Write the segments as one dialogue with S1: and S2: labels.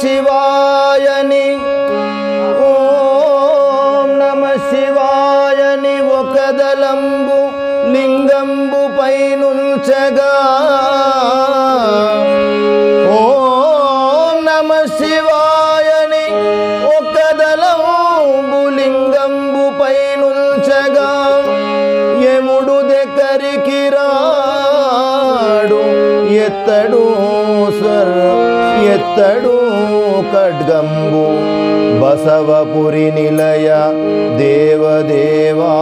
S1: శివాయని. ఓం నమ శివాయని. ఒక దళంబు లింగంబు పైనుంచగా. ఓం నమ శివాయని. ఒక దళంబు లింగంబు పైనుంచగా. యముడు దగ్గరికి రాడు. ఎత్తడు స్వర్ ಇತ್ತಡೂ ಖಡ್ಗಂಬು ಬಸವಪುರಿ ನಿಲಯ ದೇವದೇವಾ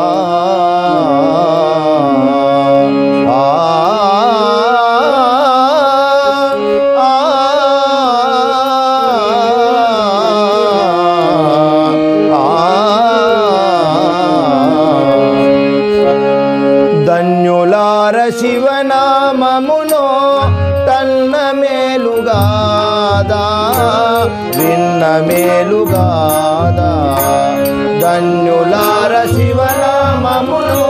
S1: ಧನ್ಯುಲಾರ ಶಿವನಾಮಮುನೋ ತನ್ನ ಮೇಲುಗಾ తన్న మేలుగాదా విన్న మేలుగాదా ధన్యులార శివనామమును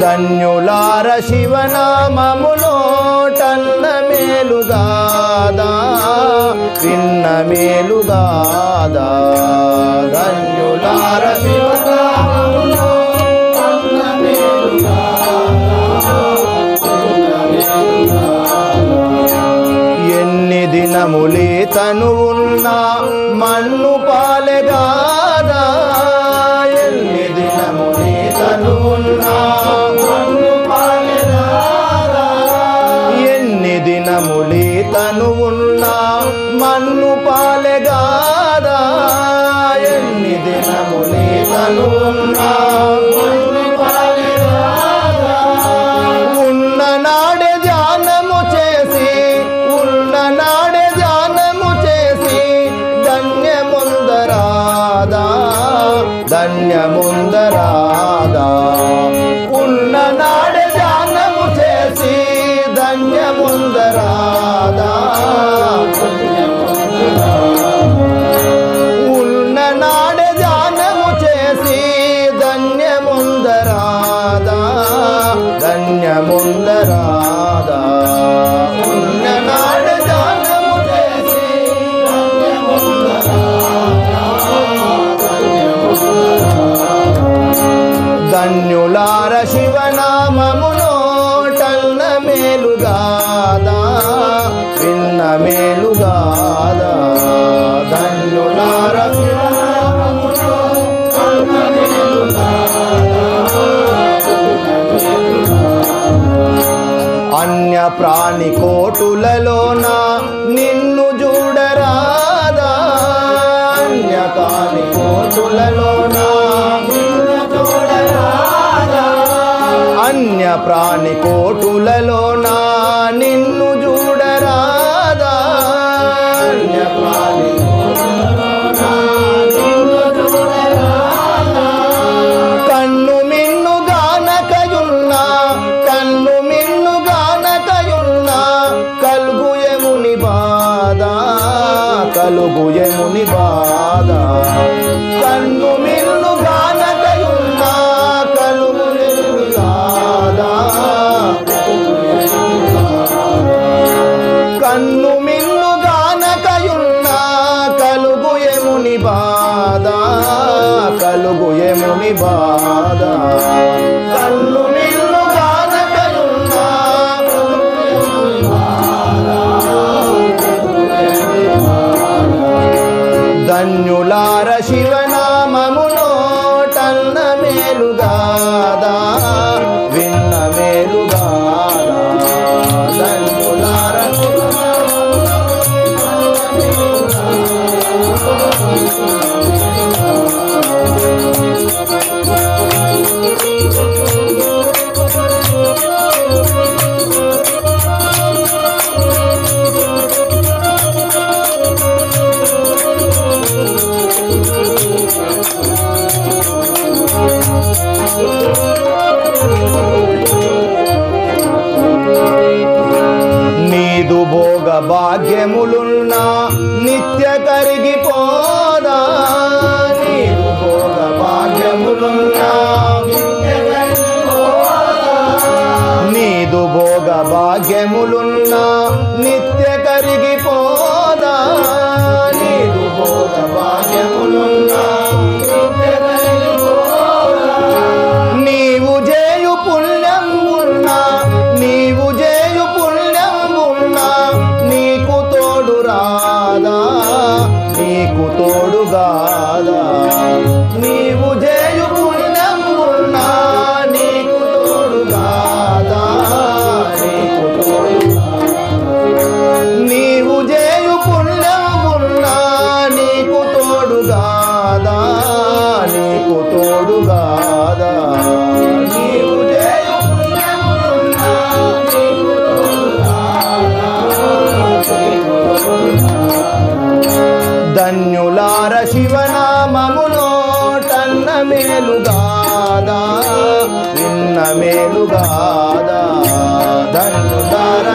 S1: ధన్యులార శివనామములో టన్న మేలుగాదా విన్న మేలుగాదా ధన్యులార శివ ఎన్ని ధన్యులార శివనామమును టన్న మేలుగాదా విన్న మేలుగాదా ధన్యులార అన్య ప్రాణి కోటులలోనా అన్య ప్రాణి కోటులలోన ధన్యులార కన్నా నిత్య కరిగిపోనా నీవు భోగ భాగ్యములున్నా. నీదు భోగ భాగ్యములున్నా. నిత్య కరిగి శివనామమునోటన్న మేలుగాదా నిన్న మేలుగాదా ధన్యులార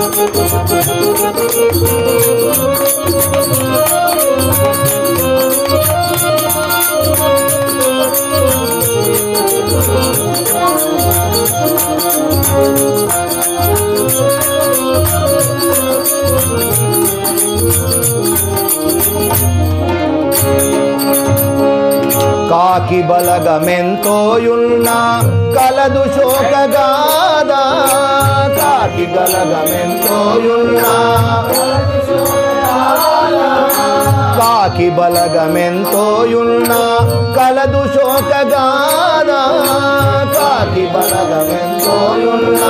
S1: కాకి బలగమెంతోయున్న కలదు శోకగాదా కాకి బలగమెంతోయున్న కాకి బలగమెంతోయున్న కలదు శోకగాదా కాకి బలగమెంతోయున్న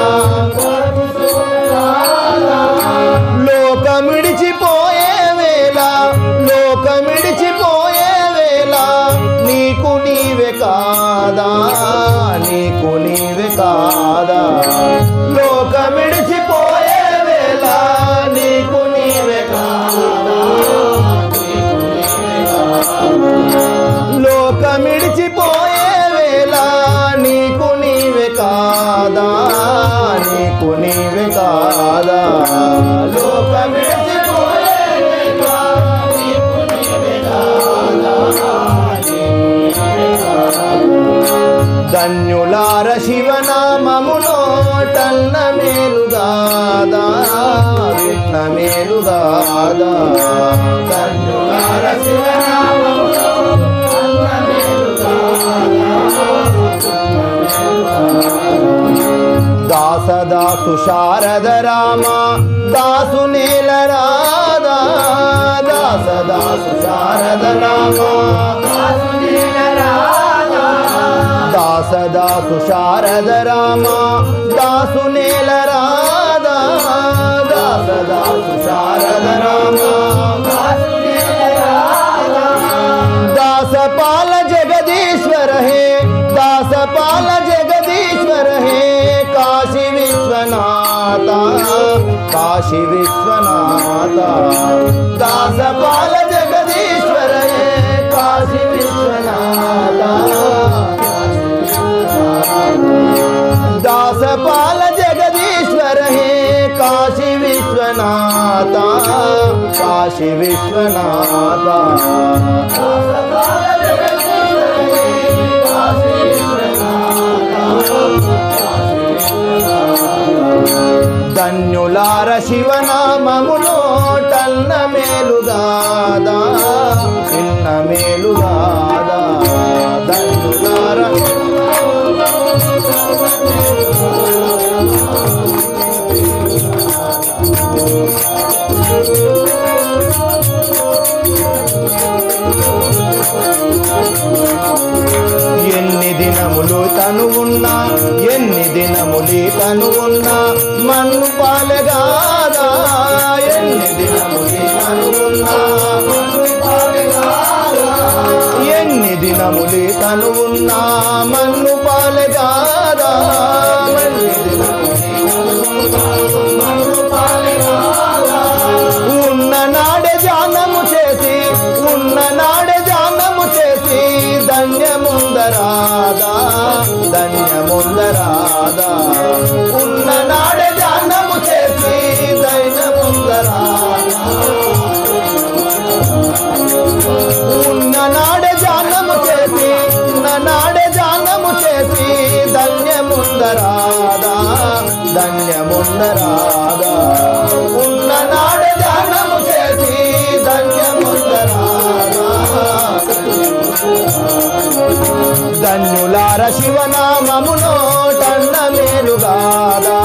S1: ధన్యులార శివనామమునోటన్న మేలుగాదా విన్న మేలుగాదా ధన్యులార శివనామములో దాస దాసు శారద రామ దాసు నేల రాధా. దాస దాసు శారద రామ शारद राधा दाद रा दास पाल जगदीश्वर हे दास पाल जगदीश्वर हे काशी विश्वनादा काशी विश्वनादा दास पाल కాశీ విశ్వనాథ. ధన్యులార శివనామములో టన్న మేలుగాదా చిన్న మేలుగా ధన్యులార దినములే తను ఉన్నా మన్ను పాలగాదా. ఉన్న నాడే జానము చేసి ఉన్న నాడే జానము చేసి ధన్యముందరాదా ధన్యముందరా ధన్యముందరాదా ఉన్న నాడే జానము చేసి ధన్యులార శివనామమునో టన్న మేలుగాదా